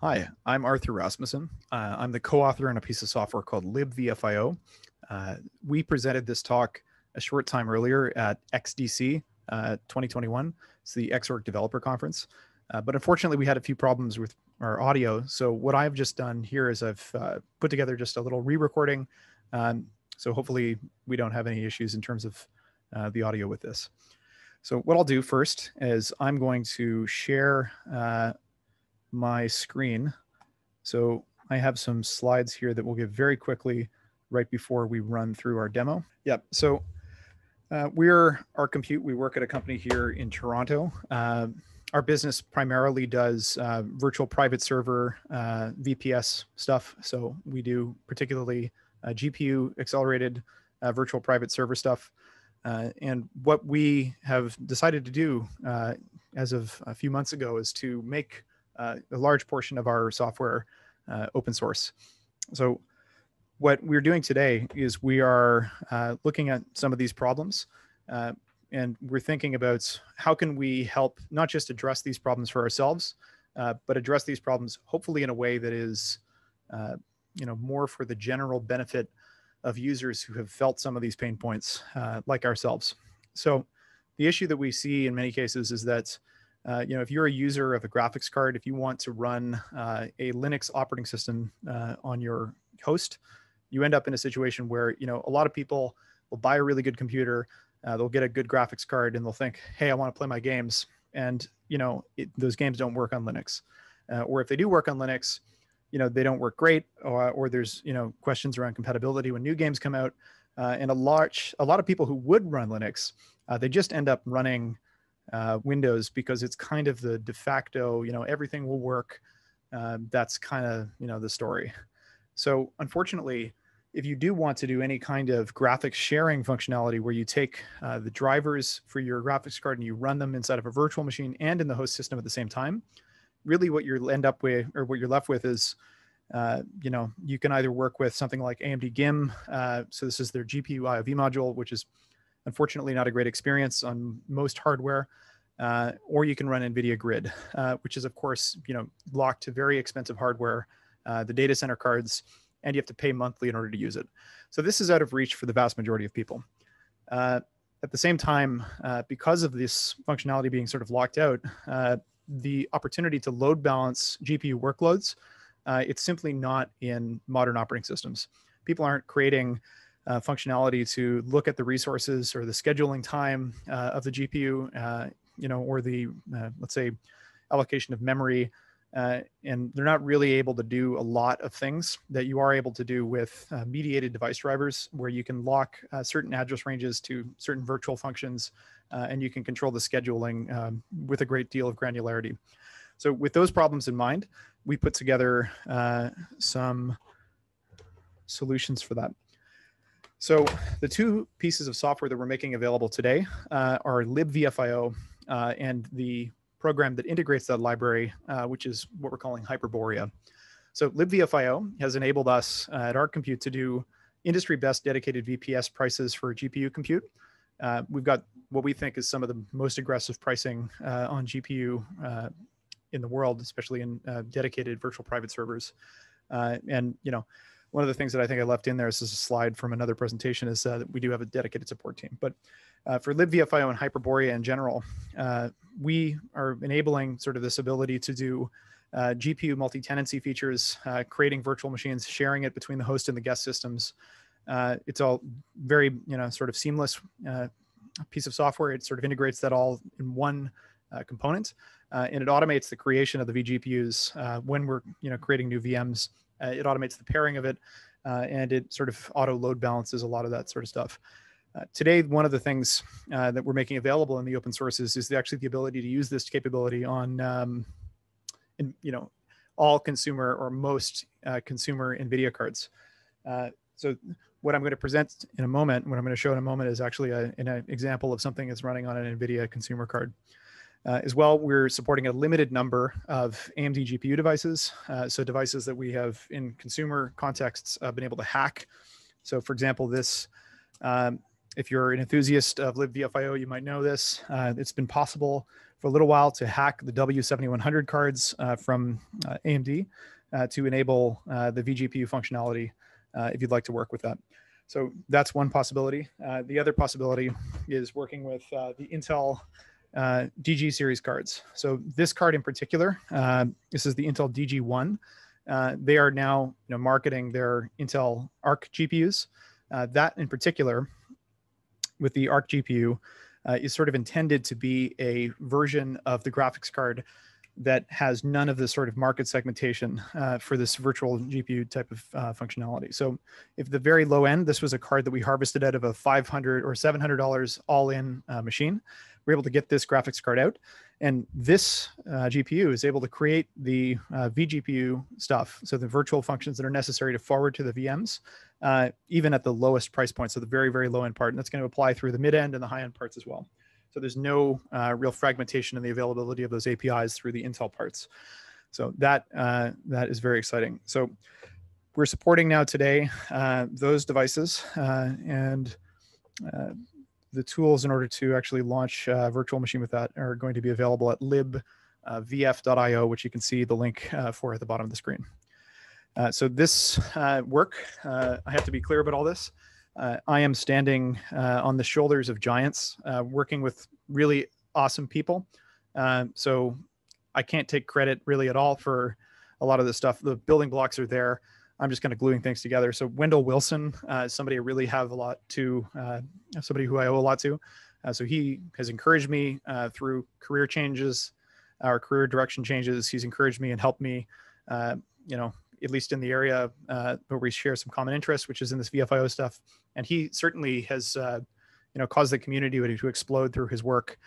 Hi, I'm Arthur Rasmusson. Uh, I'm the co-author on a piece of software called libvfio. Uh, we presented this talk a short time earlier at XDC uh, 2021. It's the Xorg Developer Conference. Uh, but unfortunately, we had a few problems with our audio. So what I've just done here is I've uh, put together just a little re-recording. Um, so hopefully we don't have any issues in terms of uh, the audio with this. So what I'll do first is I'm going to share my screen. So I have some slides here that we'll give very quickly right before we run through our demo. Yep. So uh, we're Arc Compute. We work at a company here in Toronto. Uh, our business primarily does uh, virtual private server uh, VPS stuff. So we do particularly uh, GPU accelerated uh, virtual private server stuff. and what we have decided to do as of a few months ago is to make a large portion of our software uh, open source. So what we're doing today is we are uh, looking at some of these problems uh, and we're thinking about how can we help not just address these problems for ourselves, uh, but address these problems hopefully in a way that is uh, you know more for the general benefit of users who have felt some of these pain points like ourselves. So the issue that we see in many cases is that uh, you know, if you're a user of a graphics card, if you want to run uh, a Linux operating system uh, on your host, you end up in a situation where, you know, a lot of people will buy a really good computer, uh, they'll get a good graphics card and they'll think, hey, I want to play my games. And, you know, it, those games don't work on Linux. Uh, or if they do work on Linux, you know, they don't work great or, or there's, you know, questions around compatibility when new games come out. and a large, a lot of people who would run Linux, they just end up running uh, Windows because it's kind of the de facto, you know, everything will work. Uh, that's kind of, you know, the story. So unfortunately, if you do want to do any kind of graphics sharing functionality where you take uh, the drivers for your graphics card and you run them inside of a virtual machine and in the host system at the same time, really what you'll end up with or what you're left with is, uh, you know, you can either work with something like AMD GIM. Uh, so this is their GPU IOV module, which is Unfortunately, not a great experience on most hardware. Uh, or you can run NVIDIA Grid, uh, which is of course, you know, locked to very expensive hardware, uh, the data center cards, and you have to pay monthly in order to use it. So this is out of reach for the vast majority of people. Uh, at the same time, uh, because of this functionality being sort of locked out, uh, the opportunity to load balance GPU workloads, it's simply not in modern operating systems. People aren't creating uh, functionality to look at the resources or the scheduling time uh, of the GPU, uh, you know, or the, uh, let's say, allocation of memory. Uh, and they're not really able to do a lot of things that you are able to do with mediated device drivers, where you can lock certain address ranges to certain virtual functions, and you can control the scheduling um, with a great deal of granularity. So with those problems in mind, we put together some solutions for that. So the two pieces of software that we're making available today uh, are libvfio uh, and the program that integrates that library, uh, which is what we're calling Hyperborea. So libvfio has enabled us uh, at Arc Compute to do industry best dedicated VPS prices for GPU compute. Uh, we've got what we think is some of the most aggressive pricing uh, on GPU in the world, especially in dedicated virtual private servers. and you know, one of the things that I think I left in there is a slide from another presentation is uh, that we do have a dedicated support team. But uh, for libvfio and Hyperborea in general, uh, we are enabling sort of this ability to do uh, GPU multi-tenancy features, uh, creating virtual machines, sharing it between the host and the guest systems. Uh, it's all very, you know, sort of seamless piece of software. It sort of integrates that all in one component, and it automates the creation of the vGPUs when we're, you know, creating new VMs uh, it automates the pairing of it, uh, and it sort of auto load balances a lot of that sort of stuff. Uh, today, one of the things uh, that we're making available in the open sources is actually the ability to use this capability on, um, in, you know, all consumer or most uh, consumer NVIDIA cards. Uh, so what I'm going to present in a moment, what I'm going to show in a moment is actually a, an example of something that's running on an NVIDIA consumer card. Uh, as well, we're supporting a limited number of AMD GPU devices. Uh, so devices that we have in consumer contexts uh, been able to hack. So for example, this um, if you're an enthusiast of libvfio, you might know this. Uh, it's been possible for a little while to hack the W7100 cards uh, from uh, AMD to enable the vGPU functionality if you'd like to work with that. So that's one possibility. the other possibility is working with the Intel DG series cards. So this card in particular, this is the Intel DG1. Uh, they are now you know, marketing their Intel Arc GPUs. Uh, that in particular, with the Arc GPU, uh, is sort of intended to be a version of the graphics card that has none of the sort of market segmentation uh, for this virtual GPU type of uh, functionality. So if the very low end, this was a card that we harvested out of a 500 or $700 all in uh, machine, we're able to get this graphics card out. And this uh, GPU is able to create the uh, vGPU stuff, so the virtual functions that are necessary to forward to the VMs, uh, even at the lowest price point, so the very, very low end part. And that's going to apply through the mid end and the high end parts as well. So there's no uh, real fragmentation in the availability of those APIs through the Intel parts. So that uh, that is very exciting. So we're supporting now today uh, those devices and the tools in order to actually launch a virtual machine with that are going to be available at libvf.io, uh, which you can see the link uh, for at the bottom of the screen. Uh, so this work, I have to be clear about all this. I am standing on the shoulders of giants, working with really awesome people. so I can't take credit really at all for a lot of this stuff. The building blocks are there. I'm just kind of gluing things together. So Wendell Wilson uh, is somebody I really have a lot to, uh, somebody who I owe a lot to. Uh, so he has encouraged me uh, through career changes or career direction changes. He's encouraged me and helped me, uh, you know, at least in the area uh, where we share some common interests, which is in this VFIO stuff. And he certainly has, you know, caused the community to explode through his work.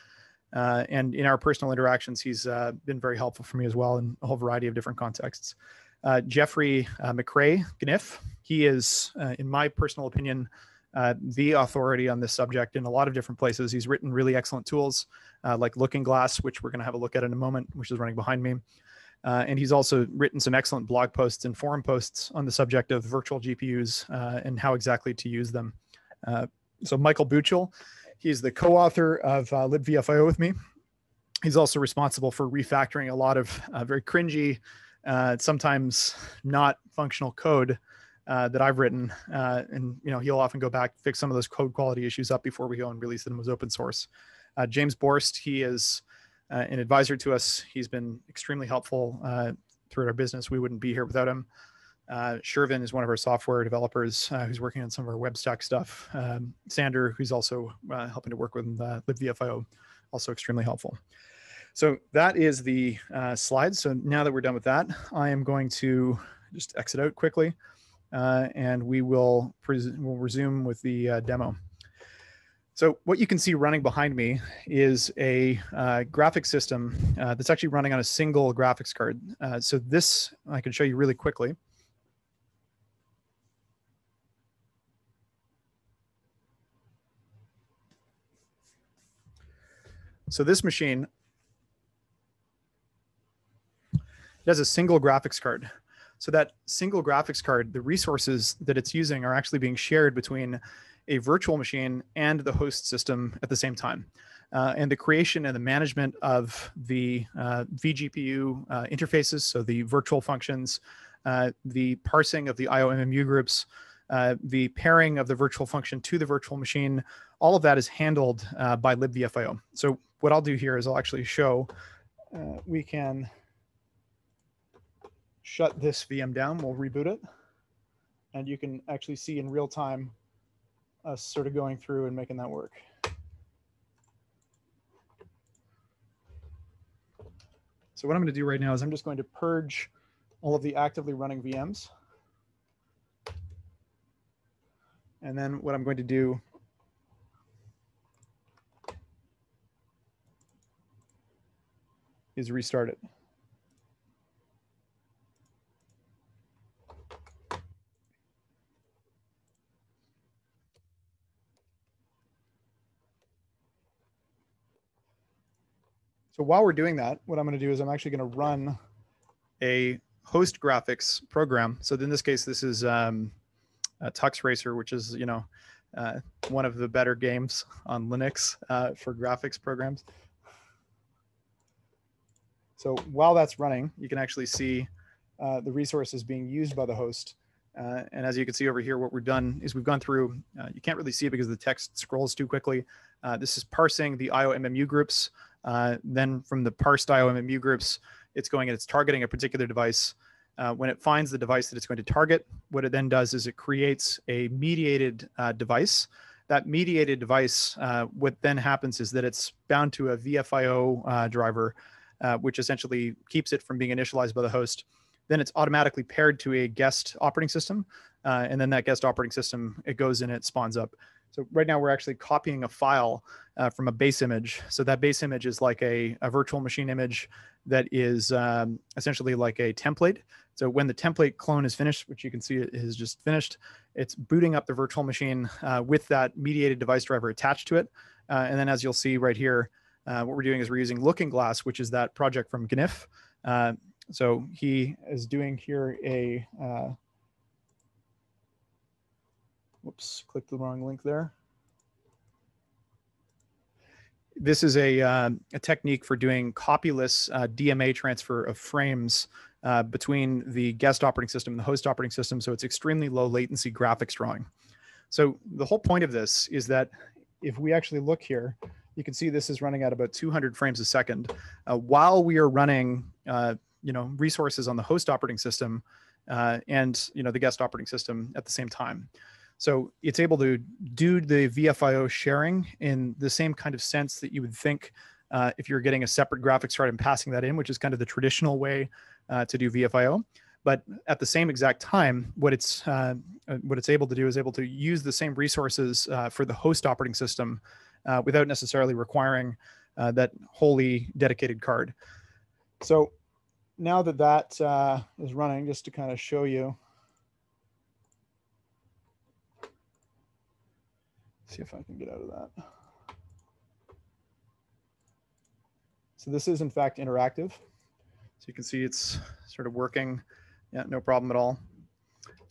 and in our personal interactions, he's been very helpful for me as well in a whole variety of different contexts uh, Geoffrey uh, McRae GNIF. He is, uh, in my personal opinion, uh, the authority on this subject in a lot of different places. He's written really excellent tools uh, like Looking Glass, which we're going to have a look at in a moment, which is running behind me. Uh, and he's also written some excellent blog posts and forum posts on the subject of virtual GPUs and how exactly to use them. so Michael Buchel, he's the co-author of libvfio with me. He's also responsible for refactoring a lot of very cringy uh, sometimes not functional code uh, that I've written, uh, and you know he'll often go back fix some of those code quality issues up before we go and release them as open source. Uh, James Borst, he is uh, an advisor to us. He's been extremely helpful uh, throughout our business. We wouldn't be here without him. Uh, Shervin is one of our software developers who's working on some of our web stack stuff. Um, Sander, who's also helping to work with libvfio, also extremely helpful. So that is the uh, slides. So now that we're done with that, I am going to just exit out quickly uh, and we will we'll resume with the uh, demo. So what you can see running behind me is a uh, graphics system uh, that's actually running on a single graphics card. Uh, so this I can show you really quickly. So this machine It has a single graphics card. So that single graphics card, the resources that it's using are actually being shared between a virtual machine and the host system at the same time. Uh, and the creation and the management of the uh, vGPU uh, interfaces, so the virtual functions, uh, the parsing of the IOMMU groups, uh, the pairing of the virtual function to the virtual machine, all of that is handled uh, by libvfio. So what I'll do here is I'll actually show we can shut this VM down, we'll reboot it. And you can actually see in real time us sort of going through and making that work. So what I'm going to do right now is I'm just going to purge all of the actively running VMs. And then what I'm going to do is restart it. So while we're doing that, what I'm going to do is I'm actually going to run a host graphics program. So in this case, this is um, Tux Racer, which is, you know, uh, one of the better games on Linux uh, for graphics programs. So while that's running, you can actually see uh, the resources being used by the host. Uh, and as you can see over here, what we've done is we've gone through, uh, you can't really see it because the text scrolls too quickly. Uh, this is parsing the IOMMU groups. Uh, then from the parsed IOMMU groups, it's going and it's targeting a particular device. Uh, when it finds the device that it's going to target, what it then does is it creates a mediated device. That mediated device, what then happens is that it's bound to a VFIO driver, which essentially keeps it from being initialized by the host then it's automatically paired to a guest operating system. Uh, and then that guest operating system, it goes in, it spawns up. So right now we're actually copying a file uh, from a base image. So that base image is like a, a virtual machine image that is um, essentially like a template. So when the template clone is finished, which you can see it is just finished, it's booting up the virtual machine uh, with that mediated device driver attached to it. Uh, and then as you'll see right here, uh, what we're doing is we're using Looking Glass, which is that project from GNIF. Uh, so he is doing here a, uh, whoops, clicked the wrong link there. This is a, uh, a technique for doing copyless uh, DMA transfer of frames uh, between the guest operating system and the host operating system. So it's extremely low latency graphics drawing. So the whole point of this is that if we actually look here, you can see this is running at about 200 frames a second. Uh, while we are running uh, you know resources on the host operating system uh, and you know the guest operating system at the same time. So it's able to do the VFIO sharing in the same kind of sense that you would think uh, if you're getting a separate graphics card and passing that in, which is kind of the traditional way uh, to do VFIO. But at the same exact time, what it's uh, uh, what it's able to do is able to use the same resources uh, for the host operating system without necessarily requiring that wholly dedicated card. So now that that uh, is running, just to kind of show you. See if I can get out of that. So this is in fact interactive. So you can see it's sort of working. Yeah, no problem at all.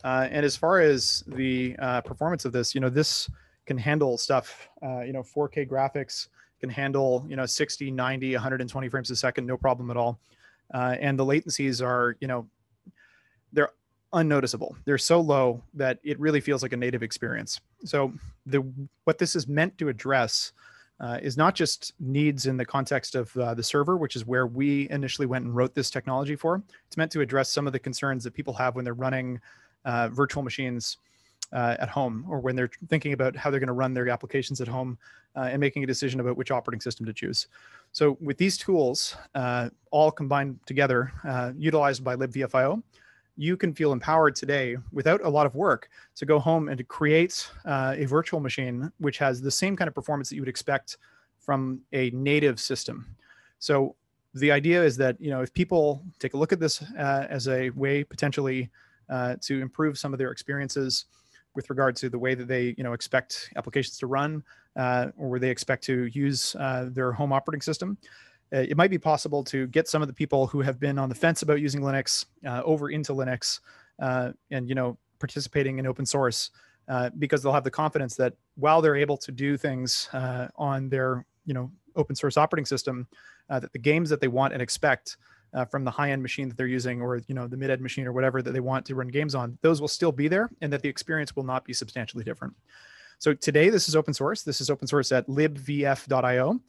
Uh, and as far as the uh, performance of this, you know, this can handle stuff, uh, you know, 4K graphics, can handle, you know, 60, 90, 120 frames a second, no problem at all uh, and the latencies are you know unnoticeable they're so low that it really feels like a native experience so the what this is meant to address uh, is not just needs in the context of uh, the server, which is where we initially went and wrote this technology for. It's meant to address some of the concerns that people have when they're running uh, virtual machines uh, at home or when they're thinking about how they're going to run their applications at home uh, and making a decision about which operating system to choose. So with these tools uh, all combined together, utilized by libvfio, you can feel empowered today without a lot of work to go home and to create uh, a virtual machine which has the same kind of performance that you would expect from a native system. So the idea is that you know if people take a look at this uh, as a way potentially uh, to improve some of their experiences with regard to the way that they you know expect applications to run uh, or where they expect to use uh, their home operating system. Uh, it might be possible to get some of the people who have been on the fence about using Linux uh, over into Linux uh, and you know participating in open source uh, because they'll have the confidence that while they're able to do things on their you know open source operating system, that the games that they want and expect uh, from the high-end machine that they're using or you know the mid-end machine or whatever that they want to run games on those will still be there and that the experience will not be substantially different. So today this is open source. This is open source at libvf.io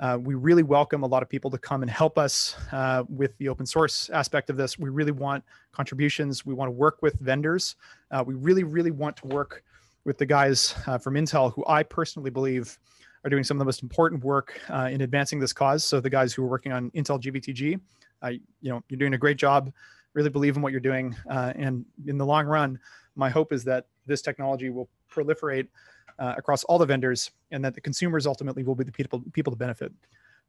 uh, we really welcome a lot of people to come and help us uh, with the open source aspect of this. We really want contributions. We want to work with vendors. Uh, we really really want to work with the guys uh, from intel who i personally believe are doing some of the most important work uh, in advancing this cause. So the guys who are working on intel GVT-g you know, you're doing a great job. Really believe in what you're doing, uh, and in the long run, my hope is that this technology will proliferate uh, across all the vendors, and that the consumers ultimately will be the people people to benefit.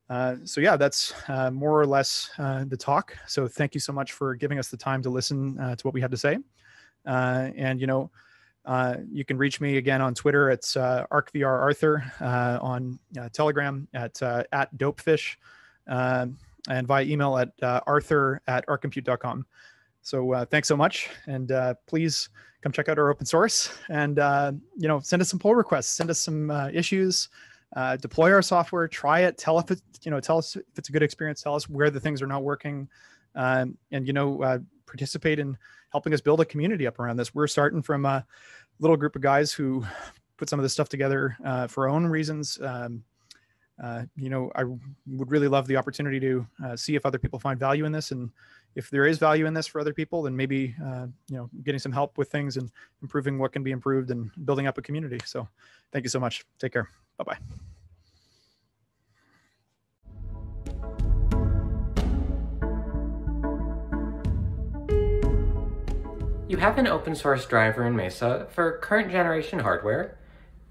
Uh, so yeah, that's uh, more or less uh, the talk. So thank you so much for giving us the time to listen uh, to what we had to say. and you know, you can reach me again on Twitter. It's uh, ArcVRArthur, on Telegram at at Dopefish and via email at uh, arthur at arccompute.com. So uh, thanks so much. And uh, please come check out our open source and uh, you know send us some pull requests, send us some uh, issues, uh, deploy our software, try it, tell if it you know tell us if it's a good experience, tell us where the things are not working, um, and you know uh, participate in helping us build a community up around this. We're starting from a little group of guys who put some of this stuff together uh, for our own reasons. Um, uh, you know, I would really love the opportunity to see if other people find value in this, and if there is value in this for other people, then maybe uh, you know, getting some help with things and improving what can be improved and building up a community. So, thank you so much. Take care. Bye bye. You have an open source driver in Mesa for current generation hardware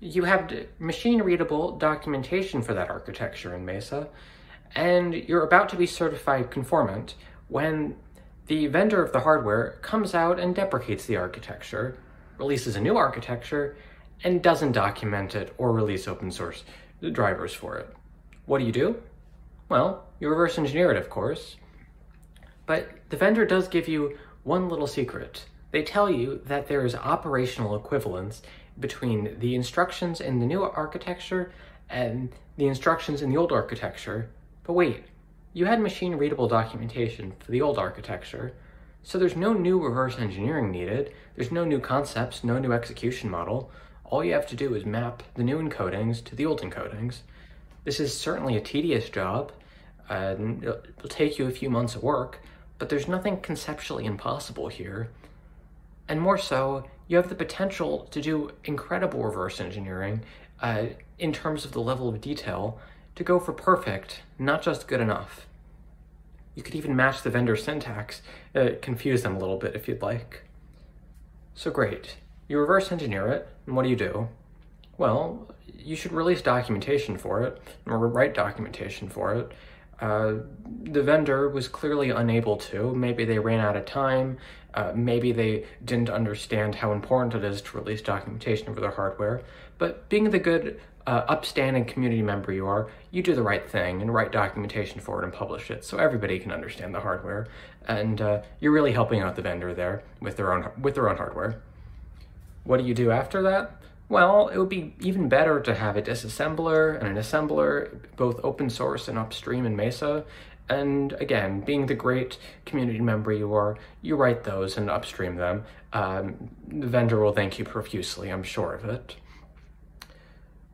you have machine readable documentation for that architecture in Mesa, and you're about to be certified conformant when the vendor of the hardware comes out and deprecates the architecture, releases a new architecture, and doesn't document it or release open source drivers for it. What do you do? Well, you reverse engineer it, of course. But the vendor does give you one little secret. They tell you that there is operational equivalence between the instructions in the new architecture and the instructions in the old architecture. But wait, you had machine readable documentation for the old architecture, so there's no new reverse engineering needed, there's no new concepts, no new execution model. All you have to do is map the new encodings to the old encodings. This is certainly a tedious job, it'll take you a few months of work, but there's nothing conceptually impossible here. And more so, you have the potential to do incredible reverse engineering uh, in terms of the level of detail to go for perfect, not just good enough. You could even match the vendor syntax, uh, confuse them a little bit if you'd like. So great, you reverse engineer it, and what do you do? Well, you should release documentation for it, or write documentation for it, uh, the vendor was clearly unable to. Maybe they ran out of time. Uh, maybe they didn't understand how important it is to release documentation for their hardware. But being the good, uh, upstanding community member you are, you do the right thing and write documentation for it and publish it so everybody can understand the hardware. And uh, you're really helping out the vendor there with their own with their own hardware. What do you do after that? Well, it would be even better to have a disassembler and an assembler, both open source and upstream in Mesa. And again, being the great community member you are, you write those and upstream them. Um, the vendor will thank you profusely, I'm sure of it.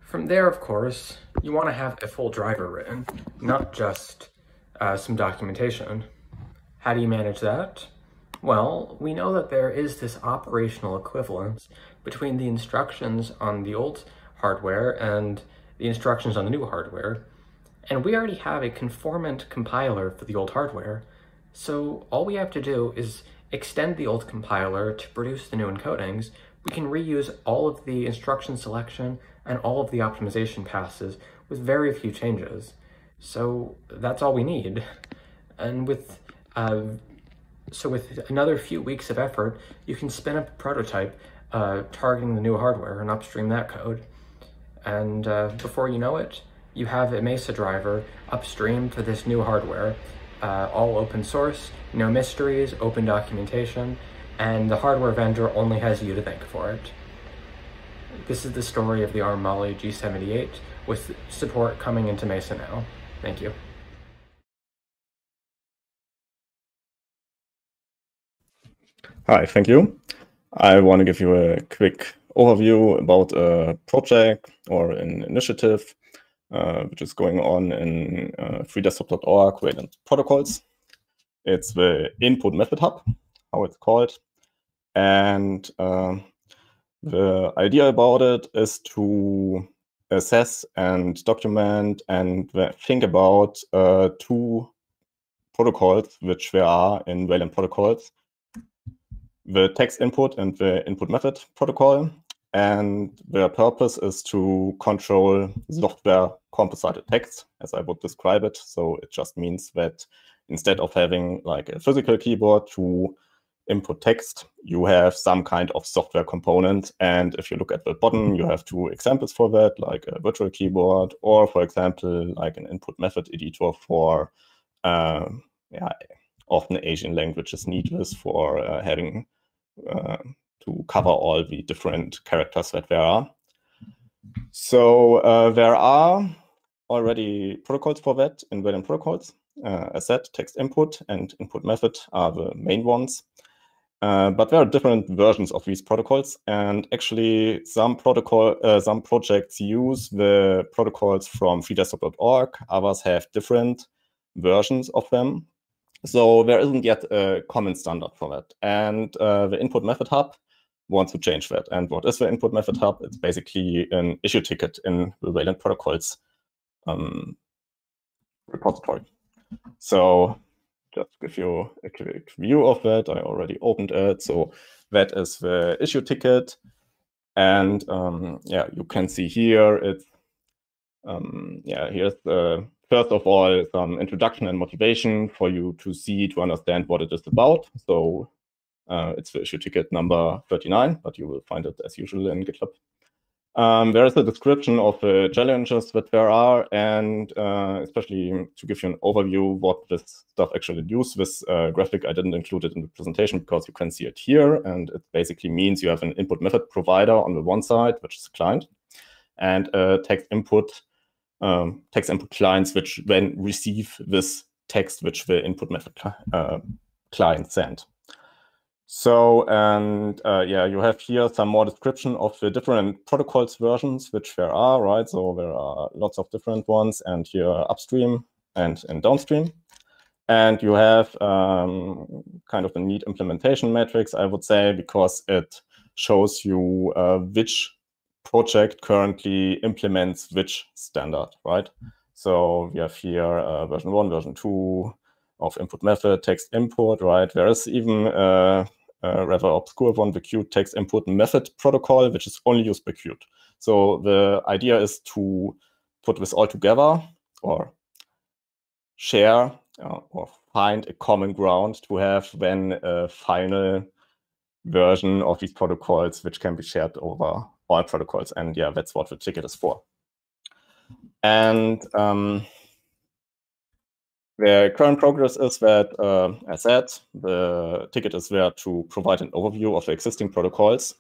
From there, of course, you want to have a full driver written, not just uh, some documentation. How do you manage that? Well, we know that there is this operational equivalence between the instructions on the old hardware and the instructions on the new hardware. And we already have a conformant compiler for the old hardware. So all we have to do is extend the old compiler to produce the new encodings. We can reuse all of the instruction selection and all of the optimization passes with very few changes. So that's all we need. And with uh, so with another few weeks of effort, you can spin up a prototype uh, targeting the new hardware and upstream that code. And uh, before you know it, you have a Mesa driver upstream for this new hardware, uh, all open source, no mysteries, open documentation, and the hardware vendor only has you to thank for it. This is the story of the ARM Mali G78 with support coming into Mesa now. Thank you. Hi, thank you. I want to give you a quick overview about a project or an initiative uh, which is going on in uh, freedesktop.org Wayland protocols. It's the input method hub, how it's called. And uh, the idea about it is to assess and document and think about uh, two protocols which there are in Wayland protocols the text input and the input method protocol. And their purpose is to control software composited text, as I would describe it. So it just means that instead of having like a physical keyboard to input text, you have some kind of software component. And if you look at the bottom, you have two examples for that, like a virtual keyboard, or for example, like an input method editor for uh, yeah, often Asian languages need this for uh, having uh, to cover all the different characters that there are. So uh, there are already protocols for that in Wayland protocols. Uh, as said, text input and input method are the main ones. Uh, but there are different versions of these protocols, and actually, some protocol, uh, some projects use the protocols from freedesktop.org. Others have different versions of them. So there isn't yet a common standard for that. And uh, the input method hub wants to change that. And what is the input method hub? It's basically an issue ticket in the Wayland protocols um, repository. So just give you a quick view of that, I already opened it. So that is the issue ticket. And um, yeah, you can see here, it's, um, yeah, here's the, first of all, some introduction and motivation for you to see, to understand what it is about. So uh, it's the issue ticket number 39, but you will find it as usual in GitLab. Um, there is a description of the challenges that there are, and uh, especially to give you an overview what this stuff actually does. This uh, graphic I didn't include it in the presentation because you can see it here, and it basically means you have an input method provider on the one side, which is client, and a text input um, text input clients, which then receive this text which the input method uh, client sent. So, and uh, yeah, you have here some more description of the different protocols versions, which there are, right? So there are lots of different ones, and here upstream and, and downstream. And you have um, kind of a neat implementation matrix, I would say, because it shows you uh, which project currently implements which standard, right? So we have here uh, version one, version two of input method, text input, right? There is even uh, a rather obscure one, the Qt text input method protocol, which is only used by Qt. So the idea is to put this all together or share uh, or find a common ground to have then a final version of these protocols which can be shared over all protocols. And yeah, that's what the ticket is for. And um, the current progress is that, uh, as said, the ticket is there to provide an overview of the existing protocols.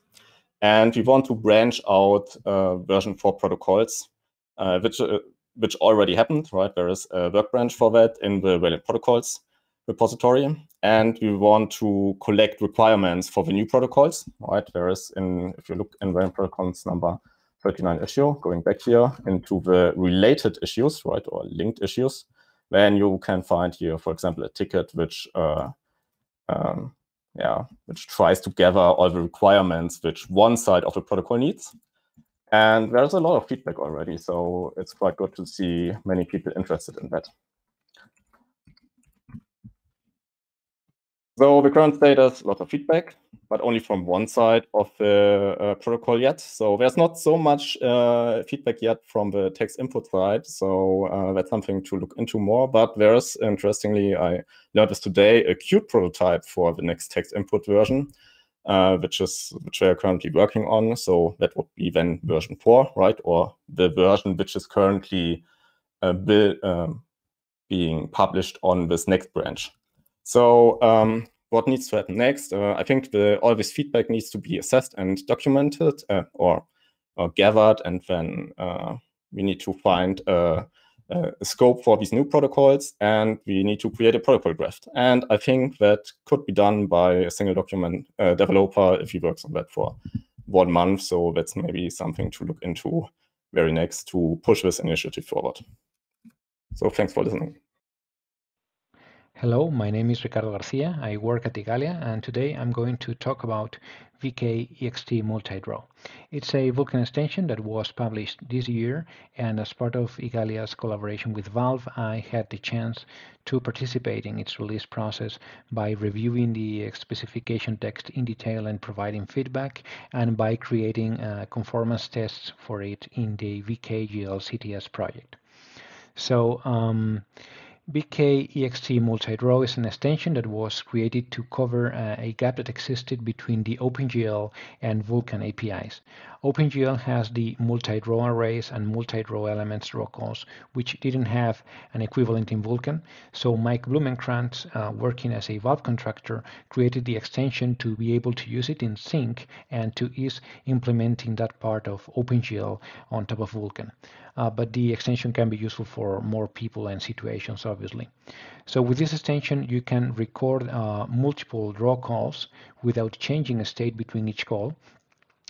And we want to branch out uh, version 4 protocols, uh, which, uh, which already happened, right? There is a work branch for that in the Wayland protocols repository. And we want to collect requirements for the new protocols, right? There is, in if you look in Wayland protocols number 39 issue, going back here into the related issues, right, or linked issues, then you can find here, for example, a ticket which uh, um, yeah, which tries to gather all the requirements which one side of the protocol needs. And there's a lot of feedback already, so it's quite good to see many people interested in that. So the current status, lots of feedback, but only from one side of the uh, protocol yet. So there's not so much uh, feedback yet from the text input side. So uh, that's something to look into more. But there's, interestingly, I learned this today, a Qt prototype for the next text input version, uh, which is which we are currently working on. So that would be then version four, right? Or the version which is currently uh, um, being published on this next branch. So um, what needs to happen next? Uh, I think the, all this feedback needs to be assessed and documented uh, or, or, gathered, and then uh, we need to find a, a, scope for these new protocols, and we need to create a protocol graph. And I think that could be done by a single document uh, developer if he works on that for one month. So that's maybe something to look into very next to push this initiative forward. So thanks for listening. Hello, my name is Ricardo Garcia. I work at Igalia, and today I'm going to talk about VK EXT Multidraw. It's a Vulkan extension that was published this year, and as part of Igalia's collaboration with Valve, I had the chance to participate in its release process by reviewing the specification text in detail and providing feedback, and by creating uh, conformance tests for it in the VKGL CTS project. So, um, VK-ext multi-draw is an extension that was created to cover uh, a gap that existed between the OpenGL and Vulkan APIs. OpenGL has the multi-draw arrays and multi-draw elements draw calls, which didn't have an equivalent in Vulkan. So Mike Blumenkrantz, uh, working as a Valve contractor, created the extension to be able to use it in Zink and to ease implementing that part of OpenGL on top of Vulkan. Uh, but the extension can be useful for more people and situations, obviously. So with this extension, you can record uh, multiple draw calls without changing a state between each call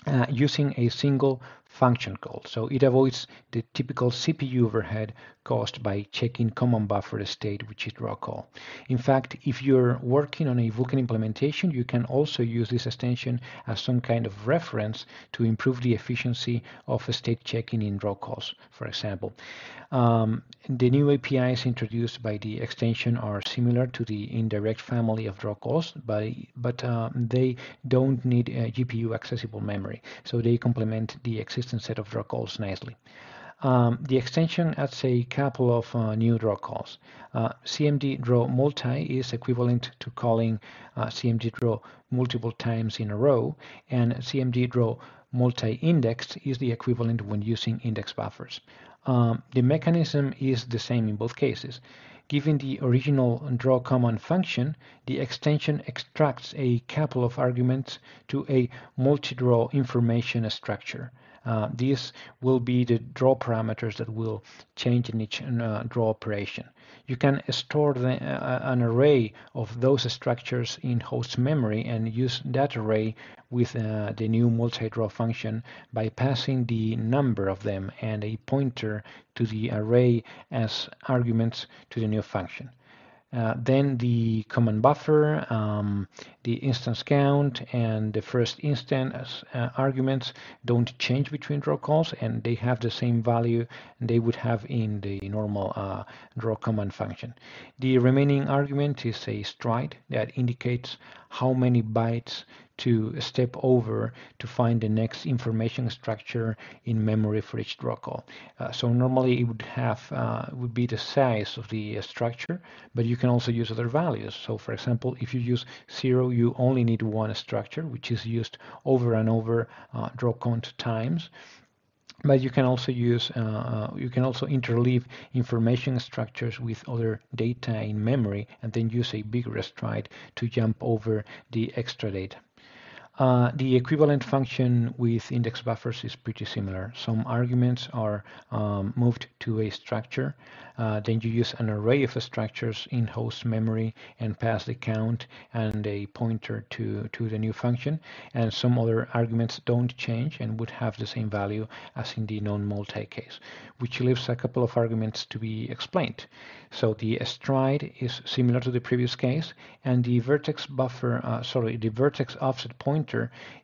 uh, using a single function call. So it avoids the typical CPU overhead caused by checking command buffer state, which is draw call. In fact, if you're working on a Vulkan implementation, you can also use this extension as some kind of reference to improve the efficiency of state checking in draw calls, for example. Um, the new APIs introduced by the extension are similar to the indirect family of draw calls, but, but uh, they don't need GPU accessible memory, so they complement the existing set of draw calls nicely. Um, the extension adds a couple of uh, new draw calls. Uh, CMD draw multi is equivalent to calling uh, CMD draw multiple times in a row, and CMD draw multi-indexed is the equivalent when using index buffers. Um, the mechanism is the same in both cases. Given the original draw command function, the extension extracts a couple of arguments to a multi-draw information structure. Uh, these will be the draw parameters that will change in each uh, draw operation. You can store the, uh, an array of those structures in host memory and use that array with uh, the new multi-draw function by passing the number of them and a pointer to the array as arguments to the new function. Uh, then the command buffer, um, the instance count, and the first instance uh, arguments don't change between draw calls, and they have the same value they would have in the normal uh, draw command function. The remaining argument is a stride that indicates how many bytes to step over to find the next information structure in memory for each draw call. Uh, so normally it would have uh, would be the size of the uh, structure, but you can also use other values. So for example, if you use zero, you only need one structure, which is used over and over uh, draw count times but you can also use uh, uh, you can also interleave information structures with other data in memory and then use a bigger stride to jump over the extra data uh, the equivalent function with index buffers is pretty similar. Some arguments are um, moved to a structure. Uh, then you use an array of structures in host memory and pass the count and a pointer to, to the new function. And some other arguments don't change and would have the same value as in the non-multi case, which leaves a couple of arguments to be explained. So the stride is similar to the previous case, and the vertex buffer, uh, sorry, the vertex offset pointer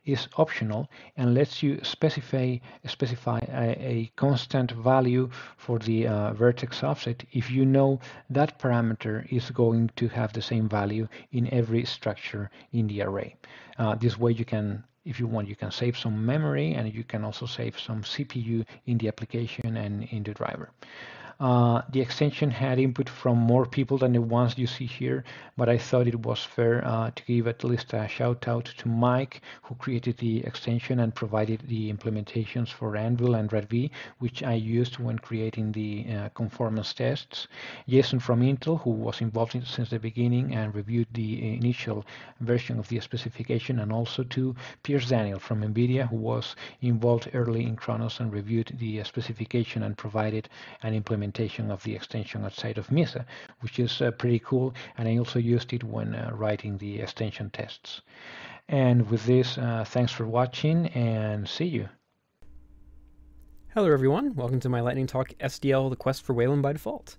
is optional and lets you specify specify a, a constant value for the uh, vertex offset if you know that parameter is going to have the same value in every structure in the array. Uh, this way you can if you want, you can save some memory and you can also save some CPU in the application and in the driver. Uh, the extension had input from more people than the ones you see here, but I thought it was fair uh, to give at least a shout out to Mike, who created the extension and provided the implementations for Anvil and RADV, which I used when creating the uh, conformance tests. Jason from Intel, who was involved in, since the beginning and reviewed the initial version of the specification, and also to Piers Daniell from NVIDIA, who was involved early in Khronos and reviewed the specification and provided an implementation implementation of the extension outside of Mesa, which is uh, pretty cool. And I also used it when uh, writing the extension tests. And with this, uh, thanks for watching and see you. Hello everyone, welcome to my Lightning Talk SDL The Quest for Wayland by Default.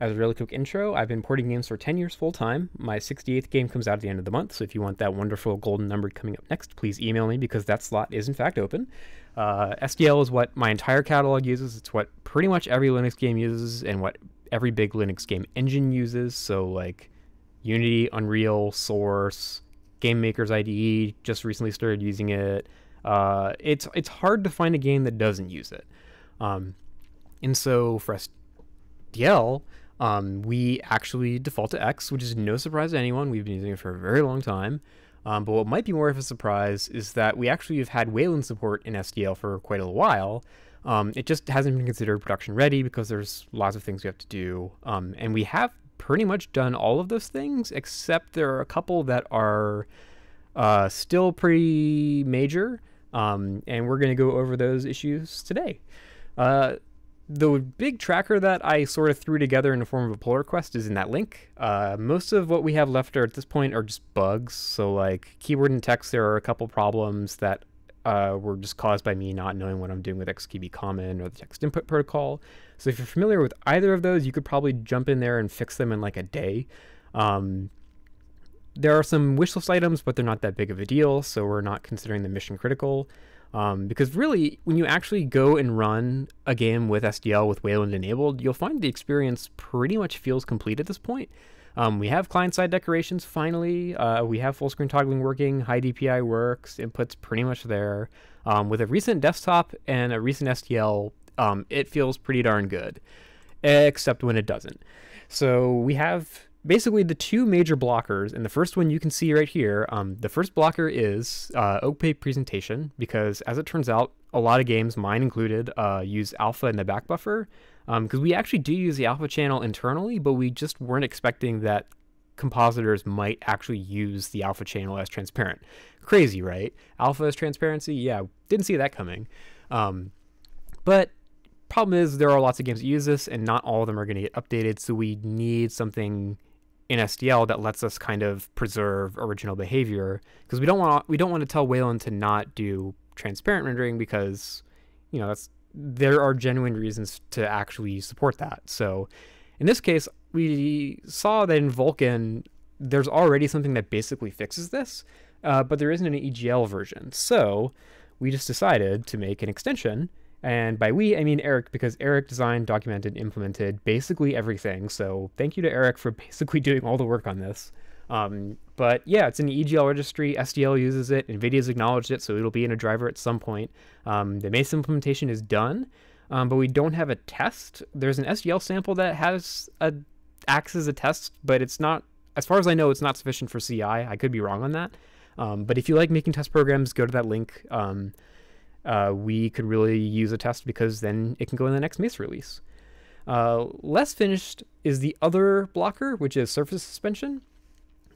As a really quick intro, I've been porting games for 10 years full time. My 68th game comes out at the end of the month, so if you want that wonderful golden number coming up next, please email me because that slot is in fact open. Uh, SDL is what my entire catalog uses. It's what pretty much every Linux game uses and what every big Linux game engine uses. So, like Unity, Unreal, Source, Game Maker's IDE just recently started using it. Uh, it's it's hard to find a game that doesn't use it. Um, and so for SDL, Um, we actually default to X, which is no surprise to anyone. We've been using it for a very long time. Um, but what might be more of a surprise is that we actually have had Wayland support in SDL for quite a while. Um, it just hasn't been considered production ready because there's lots of things we have to do. Um, and we have pretty much done all of those things, except there are a couple that are uh, still pretty major. Um, and we're going to go over those issues today. Uh, the big tracker that I sort of threw together in the form of a pull request is in that link. Uh, most of what we have left are, at this point are just bugs. So like keyword and text, there are a couple problems that uh, were just caused by me not knowing what I'm doing with XKB Common or the text input protocol. So if you're familiar with either of those, you could probably jump in there and fix them in like a day. Um, there are some wish list items, but they're not that big of a deal, so we're not considering them mission critical. Um, because really, when you actually go and run a game with SDL with Wayland enabled, you'll find the experience pretty much feels complete at this point. Um, we have client-side decorations finally. Uh, we have full screen toggling working. High DPI works. Input's pretty much there. Um, with a recent desktop and a recent SDL, um, it feels pretty darn good, except when it doesn't. So we have basically the two major blockers, and the first one you can see right here. Um, the first blocker is uh, opaque presentation, because as it turns out, a lot of games, mine included, uh, use alpha in the back buffer. Because um, we actually do use the alpha channel internally, but we just weren't expecting that compositors might actually use the alpha channel as transparent. Crazy, right? Alpha as transparency? Yeah, didn't see that coming. Um, but problem is there are lots of games that use this, and not all of them are going to get updated. So we need something in SDL that lets us kind of preserve original behavior because we don't want we don't want to tell Wayland to not do transparent rendering because you know that's there are genuine reasons to actually support that. So in this case, we saw that in Vulkan there's already something that basically fixes this, uh, but there isn't an EGL version. So we just decided to make an extension and by we, I mean Eric, because Eric designed, documented, implemented basically everything. So thank you to Eric for basically doing all the work on this. Um, but yeah, it's in the EGL registry. SDL uses it. NVIDIA's acknowledged it, so it'll be in a driver at some point. Um, the Mesa implementation is done, um, but we don't have a test. There's an SDL sample that has a acts as a test, but it's not, as far as I know, it's not sufficient for CI. I could be wrong on that. Um, but if you like making test programs, go to that link. Uh, we could really use a test because then it can go in the next Mesa release. Uh, less finished is the other blocker, which is surface suspension.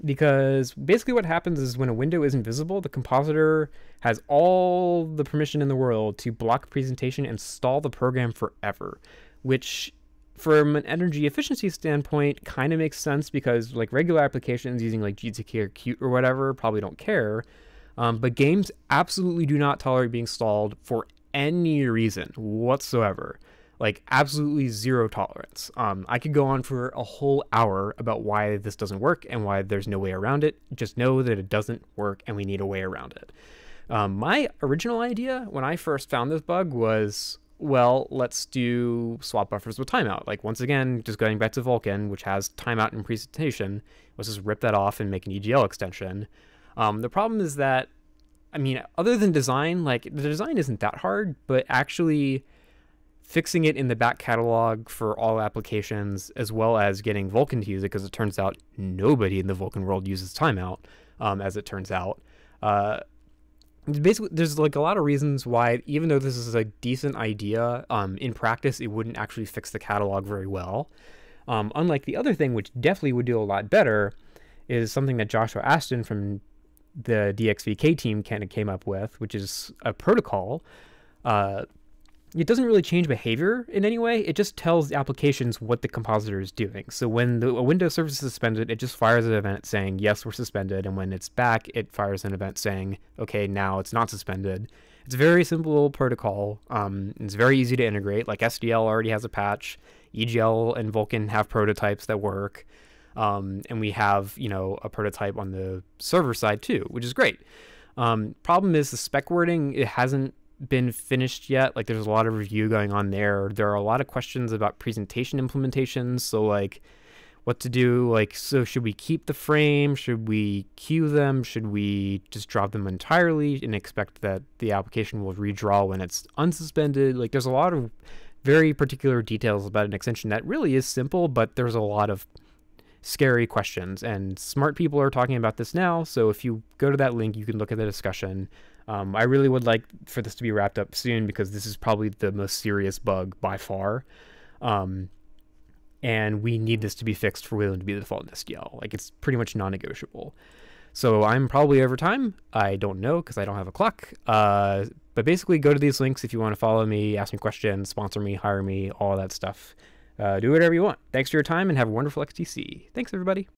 Because basically, what happens is when a window isn't visible, the compositor has all the permission in the world to block presentation and stall the program forever, which from an energy efficiency standpoint kind of makes sense because like regular applications using like GTK or Qt or whatever probably don't care um, but games absolutely do not tolerate being stalled for any reason whatsoever. Like, absolutely zero tolerance. Um, I could go on for a whole hour about why this doesn't work and why there's no way around it. Just know that it doesn't work and we need a way around it. Um, my original idea when I first found this bug was well, let's do swap buffers with timeout. Like, once again, just going back to Vulkan, which has timeout in presentation, let's just rip that off and make an EGL extension. Um, the problem is that, I mean, other than design, like the design isn't that hard, but actually fixing it in the back catalog for all applications, as well as getting Vulkan to use it, because it turns out nobody in the Vulkan world uses timeout, um, as it turns out. Uh, basically there's like a lot of reasons why even though this is a decent idea um, in practice it wouldn't actually fix the catalog very well um, unlike the other thing which definitely would do a lot better is something that Joshua Ashton from the DXVK team kind of came up with, which is a protocol. Uh, it doesn't really change behavior in any way. It just tells the applications what the compositor is doing. So when the, a Windows service is suspended, it just fires an event saying, yes, we're suspended. And when it's back, it fires an event saying, okay, now it's not suspended. It's a very simple protocol. Um, it's very easy to integrate. Like SDL already has a patch. EGL and Vulkan have prototypes that work. Um, and we have, you know, a prototype on the server side too, which is great. Um, problem is the spec wording, it hasn't been finished yet. Like there's a lot of review going on there. There are a lot of questions about presentation implementations. So like what to do. Like, so should we keep the frame? Should we queue them? Should we just drop them entirely and expect that the application will redraw when it's unsuspended? Like there's a lot of very particular details about an extension that really is simple, but there's a lot of scary questions. And smart people are talking about this now. So if you go to that link, you can look at the discussion. Um, I really would like for this to be wrapped up soon because this is probably the most serious bug by far. Um, and we need this to be fixed for Wayland to be the default in SDL. Like it's pretty much non-negotiable. So I'm probably over time. I don't know because I don't have a clock. Uh, but basically, go to these links if you want to follow me, ask me questions, sponsor me, hire me, all that stuff. Uh, do whatever you want. Thanks for your time and have a wonderful XDC. Thanks, everybody.